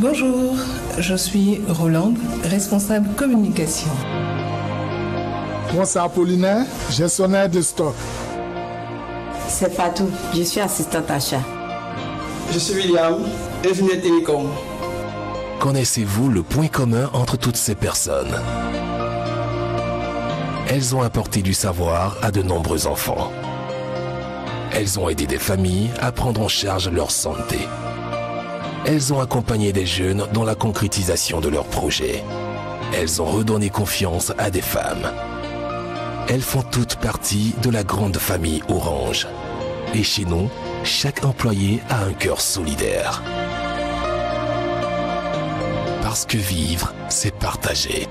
Bonjour, je suis Rolande, responsable communication. Moi, c'est Apollinaire, gestionnaire de stock. C'est Fatou, je suis assistante achat. Je suis William, ingénieur télécom. Connaissez-vous le point commun entre toutes ces personnes? Elles ont apporté du savoir à de nombreux enfants. Elles ont aidé des familles à prendre en charge leur santé. Elles ont accompagné des jeunes dans la concrétisation de leurs projets. Elles ont redonné confiance à des femmes. Elles font toutes partie de la grande famille Orange. Et chez nous, chaque employé a un cœur solidaire. Parce que vivre, c'est partager.